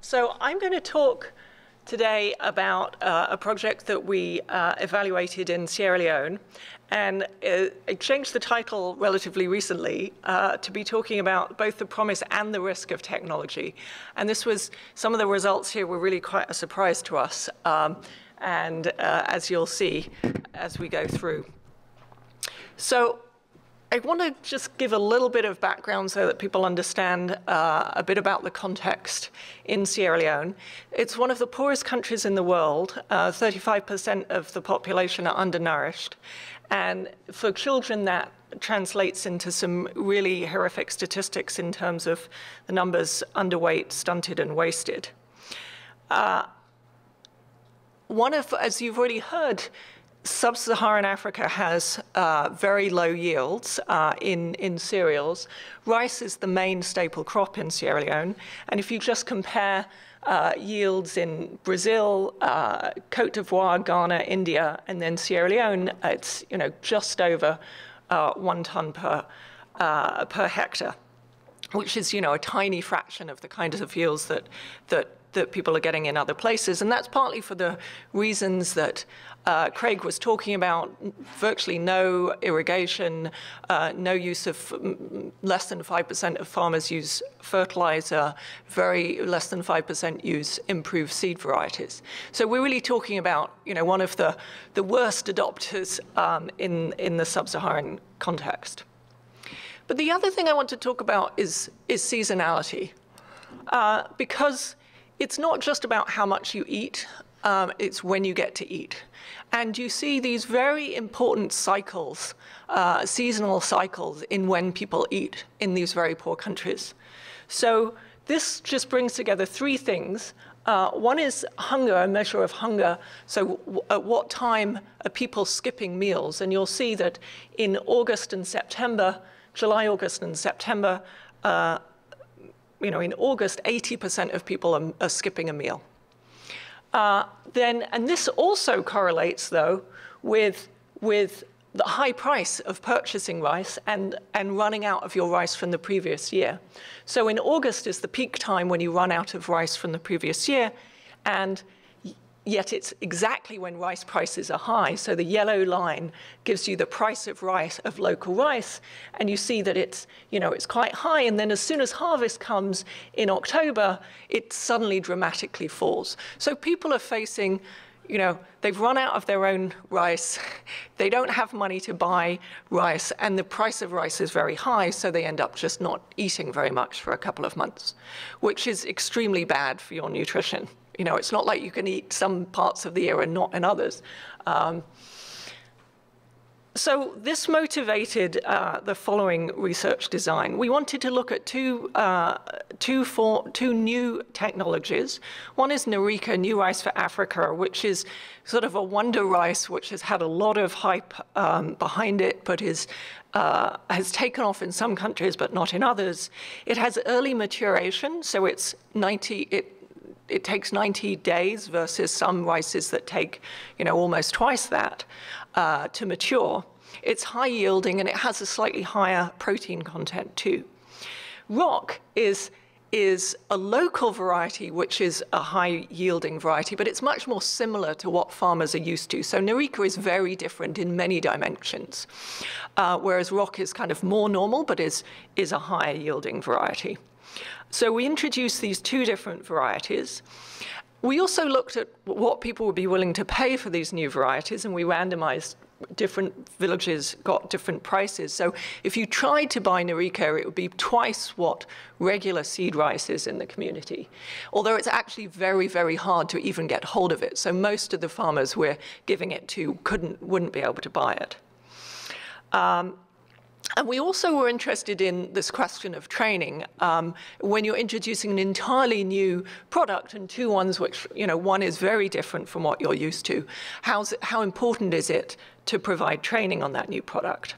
So I'm going to talk today about uh, a project that we uh, evaluated in Sierra Leone and uh, changed the title relatively recently uh, to be talking about both the promise and the risk of technology. And this was, some of the results here were really quite a surprise to us. Um, and uh, as you'll see as we go through. So I want to just give a little bit of background so that people understand uh, a bit about the context in Sierra Leone. It's one of the poorest countries in the world. 35% uh, of the population are undernourished. And for children, that translates into some really horrific statistics in terms of the numbers underweight, stunted, and wasted. Uh, one of, as you've already heard, Sub-Saharan Africa has uh, very low yields uh, in, in cereals. Rice is the main staple crop in Sierra Leone. And if you just compare uh, yields in Brazil, uh, Cote d'Ivoire, Ghana, India, and then Sierra Leone, it's you know, just over uh, one ton per, uh, per hectare, which is you know, a tiny fraction of the kinds of yields that, that that people are getting in other places. And that's partly for the reasons that uh, Craig was talking about virtually no irrigation, uh, no use of less than 5% of farmers use fertilizer, very less than 5% use improved seed varieties. So we're really talking about, you know, one of the, the worst adopters um, in, in the sub-Saharan context. But the other thing I want to talk about is, is seasonality. Uh, because it's not just about how much you eat, um, it's when you get to eat. And you see these very important cycles, uh, seasonal cycles, in when people eat in these very poor countries. So this just brings together three things. Uh, one is hunger, a measure of hunger. So at what time are people skipping meals? And you'll see that in August and September, July, August, and September, uh, you know, in August, 80% of people are, are skipping a meal. Uh, then, and this also correlates, though, with, with the high price of purchasing rice and, and running out of your rice from the previous year. So in August is the peak time when you run out of rice from the previous year, and yet it's exactly when rice prices are high. So the yellow line gives you the price of rice, of local rice, and you see that it's, you know, it's quite high. And then as soon as harvest comes in October, it suddenly dramatically falls. So people are facing, you know, they've run out of their own rice, they don't have money to buy rice, and the price of rice is very high, so they end up just not eating very much for a couple of months, which is extremely bad for your nutrition. You know, it's not like you can eat some parts of the year and not in others. Um, so this motivated uh, the following research design. We wanted to look at two, uh, two, for, two new technologies. One is Nerica, New Rice for Africa, which is sort of a wonder rice, which has had a lot of hype um, behind it, but is, uh, has taken off in some countries, but not in others. It has early maturation, so it's 90, it it takes 90 days versus some rices that take, you know, almost twice that uh, to mature. It's high yielding and it has a slightly higher protein content too. ROK is is a local variety, which is a high yielding variety, but it's much more similar to what farmers are used to. So Nerica is very different in many dimensions, uh, whereas ROK is kind of more normal, but is, is a higher yielding variety. So we introduced these two different varieties. We also looked at what people would be willing to pay for these new varieties, and we randomized different villages got different prices. So if you tried to buy Nerica, it would be twice what regular seed rice is in the community. Although it's actually very, very hard to even get hold of it. So most of the farmers we're giving it to couldn't, wouldn't be able to buy it. Um, and we also were interested in this question of training. Um, when you're introducing an entirely new product and two ones which, you know, one is very different from what you're used to, how's how important is it to provide training on that new product?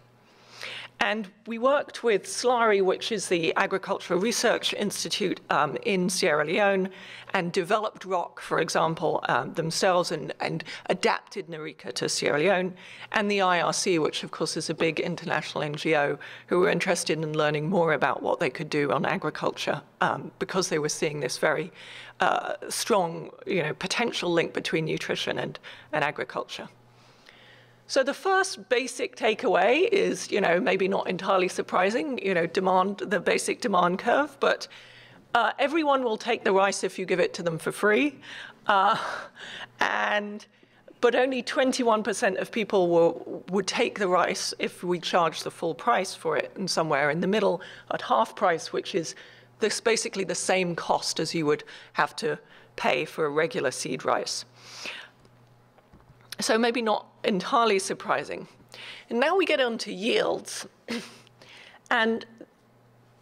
And we worked with SLARI, which is the Agricultural Research Institute um, in Sierra Leone, and developed ROK, for example, um, themselves and, and, adapted NERICA to Sierra Leone, and the IRC, which of course is a big international NGO who were interested in learning more about what they could do on agriculture um, because they were seeing this very uh, strong you know, potential link between nutrition and, and agriculture. So the first basic takeaway is, you know, maybe not entirely surprising, you know, demand, the basic demand curve, but uh, everyone will take the rice if you give it to them for free. Uh, and but only 21% of people will, would take the rice if we charge the full price for it, and somewhere in the middle at half price, which is this basically the same cost as you would have to pay for a regular seed rice. So maybe not entirely surprising. And now we get on to yields. and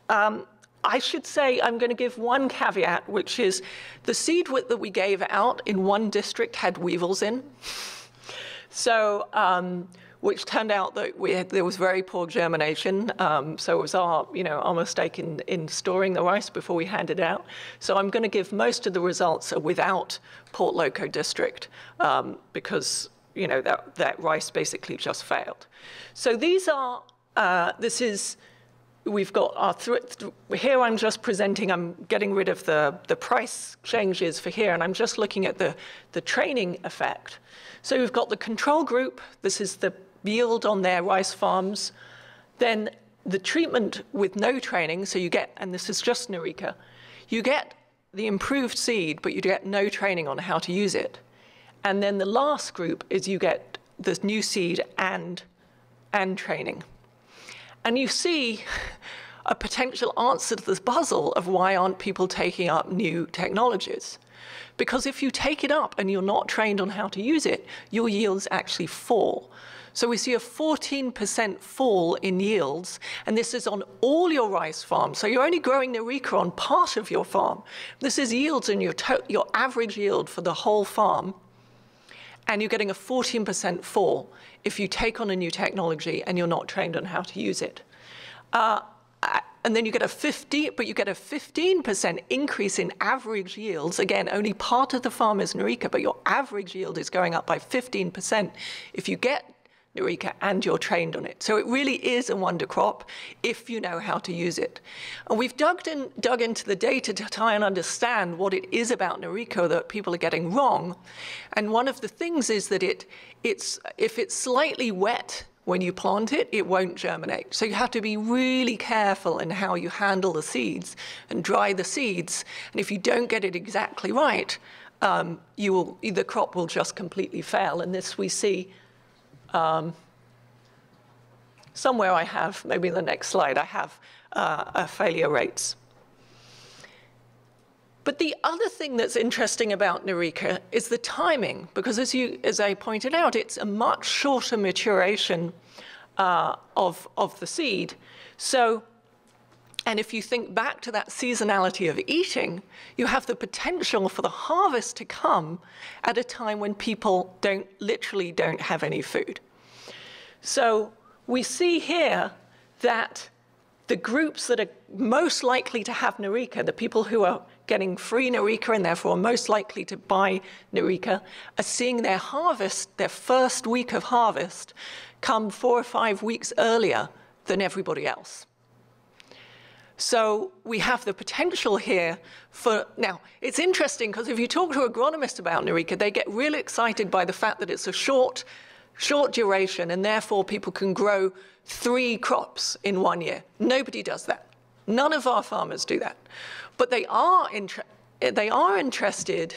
um, I should say I'm going to give one caveat, which is the seed width that we gave out in one district had weevils in. So, um, which turned out that had, there was very poor germination. Um, so it was our, you know, our mistake in, in storing the rice before we handed out. So I'm going to give most of the results without Port Loko district um, because you know, that, that rice basically just failed. So these are, uh, this is, we've got our, here I'm just presenting, I'm getting rid of the, the price changes for here, and I'm just looking at the, the training effect. So we've got the control group, this is the yield on their rice farms, then the treatment with no training, so you get, and this is just NERICA, you get the improved seed, but you get no training on how to use it. And then the last group is you get this new seed and, and training. And you see a potential answer to this puzzle of why aren't people taking up new technologies. Because if you take it up and you're not trained on how to use it, your yields actually fall. So we see a 14% fall in yields, and this is on all your rice farms. So you're only growing NERICA on part of your farm. This is yields in your, your average yield for the whole farm and you're getting a 14% fall if you take on a new technology and you're not trained on how to use it. Uh, and then you get a 50, but you get a 15% increase in average yields. Again, only part of the farm is NERICA, but your average yield is going up by 15% if you get NERICA and you're trained on it. So it really is a wonder crop if you know how to use it. And we've dug, in, dug into the data to try and understand what it is about NERICA that people are getting wrong. And one of the things is that it, it's, if it's slightly wet when you plant it, it won't germinate. So you have to be really careful in how you handle the seeds and dry the seeds. And if you don't get it exactly right, um, you will, the crop will just completely fail. And this we see um, somewhere I have, maybe in the next slide, I have uh, failure rates. But the other thing that's interesting about NERICA is the timing, because as, you, as I pointed out, it's a much shorter maturation uh, of, of the seed. So and if you think back to that seasonality of eating, you have the potential for the harvest to come at a time when people don't literally don't have any food. So we see here that the groups that are most likely to have NERICA, the people who are getting free NERICA and therefore most likely to buy NERICA, are seeing their harvest, their first week of harvest, come four or five weeks earlier than everybody else. So we have the potential here for, now, it's interesting because if you talk to agronomists about NERICA, they get really excited by the fact that it's a short, short duration and therefore people can grow three crops in one year. Nobody does that. None of our farmers do that. But they are, they are interested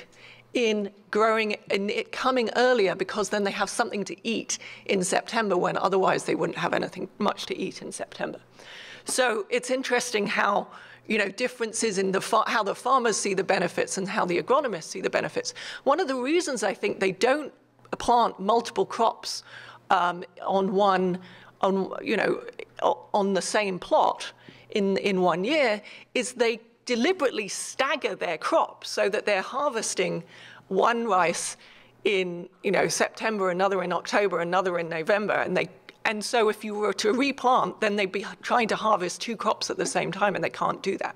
in growing and it coming earlier because then they have something to eat in September when otherwise they wouldn't have anything much to eat in September. So it's interesting how you know, differences in the how the farmers see the benefits and how the agronomists see the benefits. One of the reasons I think they don't plant multiple crops um, on one, on you know, on the same plot in in one year is they deliberately stagger their crops so that they're harvesting one rice in you know September, another in October, another in November, and they And so if you were to replant, then they'd be trying to harvest two crops at the same time, and they can't do that.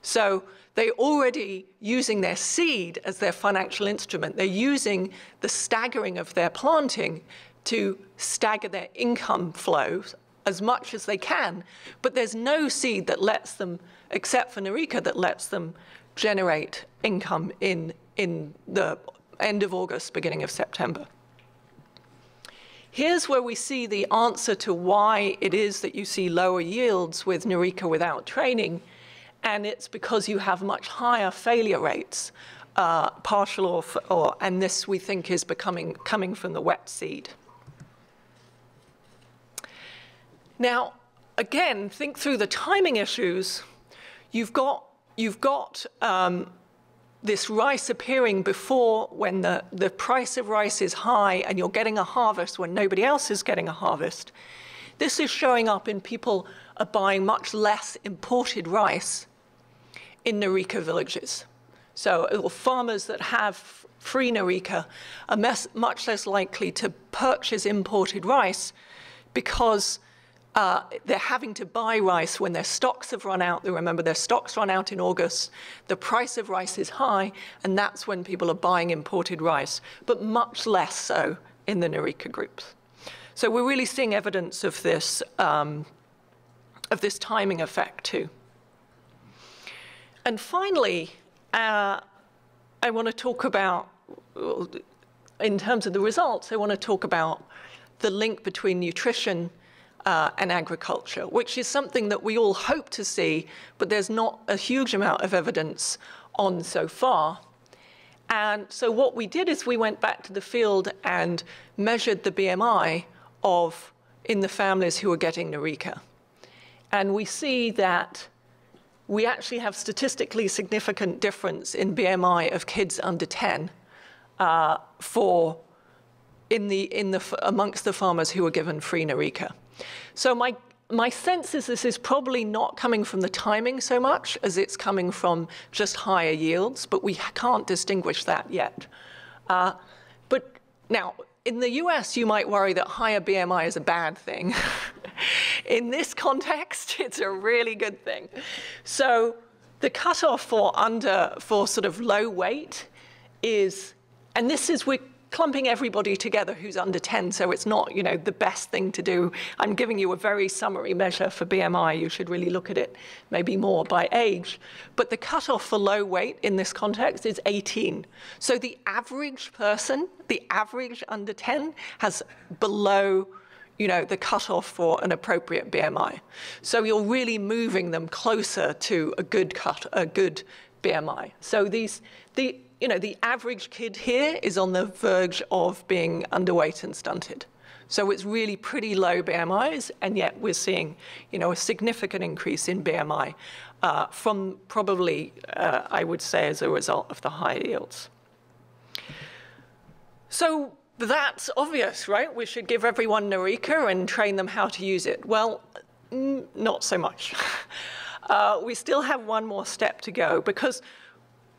So they're already using their seed as their financial instrument. They're using the staggering of their planting to stagger their income flows as much as they can. But there's no seed that lets them, except for NERICA, that lets them generate income in, in the end of August, beginning of September. Here's where we see the answer to why it is that you see lower yields with NERICA without training, and it's because you have much higher failure rates, uh, partial or, or, and this we think is becoming coming from the wet seed. Now, again, think through the timing issues. You've got you've got um, this rice appearing before when the, the price of rice is high and you're getting a harvest when nobody else is getting a harvest. This is showing up in people are buying much less imported rice in NERICA villages. So farmers that have free NERICA are much less likely to purchase imported rice because uh, they're having to buy rice when their stocks have run out. They remember their stocks run out in August. The price of rice is high, and that's when people are buying imported rice, but much less so in the NERICA groups. So we're really seeing evidence of this, um, of this timing effect too. And finally, uh, I want to talk about, in terms of the results, I want to talk about the link between nutrition uh, and agriculture, which is something that we all hope to see, but there's not a huge amount of evidence on so far. And so what we did is we went back to the field and measured the BMI of in the families who are getting NERICA. And we see that we actually have statistically significant difference in BMI of kids under 10 uh, for in the, in the, amongst the farmers who were given free NERICA. So my, my sense is this is probably not coming from the timing so much as it's coming from just higher yields, but we can't distinguish that yet. Uh, but now, in the US, you might worry that higher BMI is a bad thing. in this context, it's a really good thing. So the cutoff for under, for sort of low weight is, and this is, we're clumping everybody together who's under 10, so it's not, you know, the best thing to do. I'm giving you a very summary measure for BMI. You should really look at it maybe more by age. But the cutoff for low weight in this context is 18. So the average person, the average under 10, has below you know, the cutoff for an appropriate BMI. So you're really moving them closer to a good cut, a good BMI. So these, the, you know, the average kid here is on the verge of being underweight and stunted. So it's really pretty low BMIs, and yet we're seeing, you know, a significant increase in BMI uh, from probably, uh, I would say, as a result of the high yields. So that's obvious, right? We should give everyone NERICA and train them how to use it. Well, not so much. Uh, we still have one more step to go because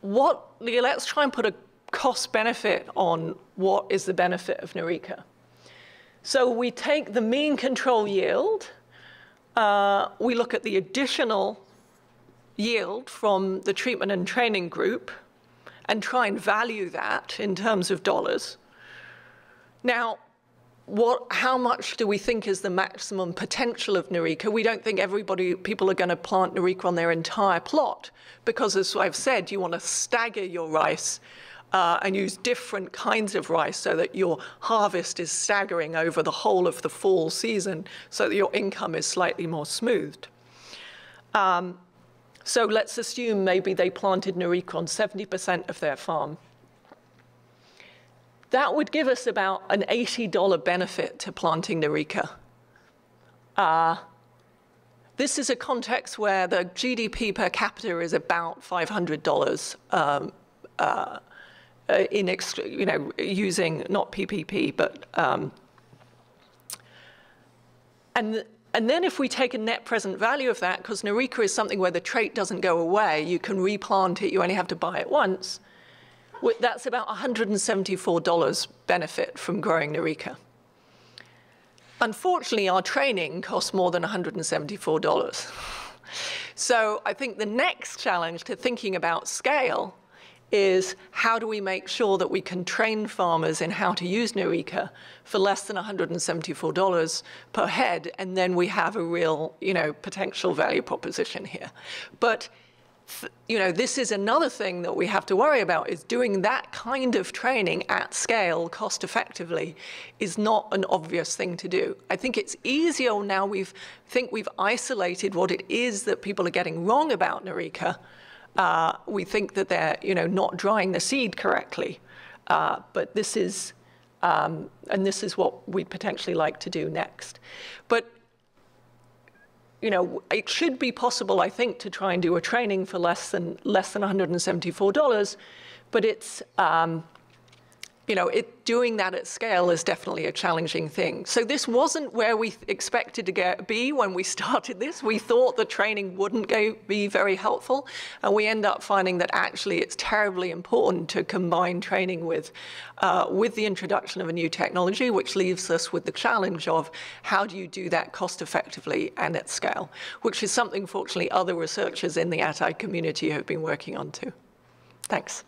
what, let's try and put a cost benefit on what is the benefit of NERICA. So we take the mean control yield, uh, we look at the additional yield from the treatment and training group and try and value that in terms of dollars. Now, what, how much do we think is the maximum potential of NERICA? We don't think everybody, people are going to plant NERICA on their entire plot because, as I've said, you want to stagger your rice uh, and use different kinds of rice so that your harvest is staggering over the whole of the fall season so that your income is slightly more smoothed. Um, so let's assume maybe they planted NERICA on 70% of their farm. That would give us about an $80 benefit to planting NERICA. Uh, this is a context where the GDP per capita is about $500 um, uh, in you know using not PPP but um, and and then if we take a net present value of that, because NERICA is something where the trait doesn't go away, you can replant it, you only have to buy it once that's about $174 benefit from growing NERICA. unfortunately, our training costs more than $174. So I think the next challenge to thinking about scale is how do we make sure that we can train farmers in how to use NERICA for less than $174 per head, and then we have a real, you know, potential value proposition here. But you know, this is another thing that we have to worry about is doing that kind of training at scale cost effectively is not an obvious thing to do. I think it's easier now we've think we've isolated what it is that people are getting wrong about NERICA. Uh, we think that they're, you know, not drying the seed correctly. Uh, but this is, um, and this is what we'd potentially like to do next. But you know, it should be possible, I think, to try and do a training for less than less than $174, but it's um, you know, it, doing that at scale is definitely a challenging thing. So this wasn't where we expected to get, be when we started this. We thought the training wouldn't go, be very helpful, and we end up finding that actually it's terribly important to combine training with, uh, with the introduction of a new technology, which leaves us with the challenge of how do you do that cost effectively and at scale, which is something, fortunately, other researchers in the ATAI community have been working on too. Thanks.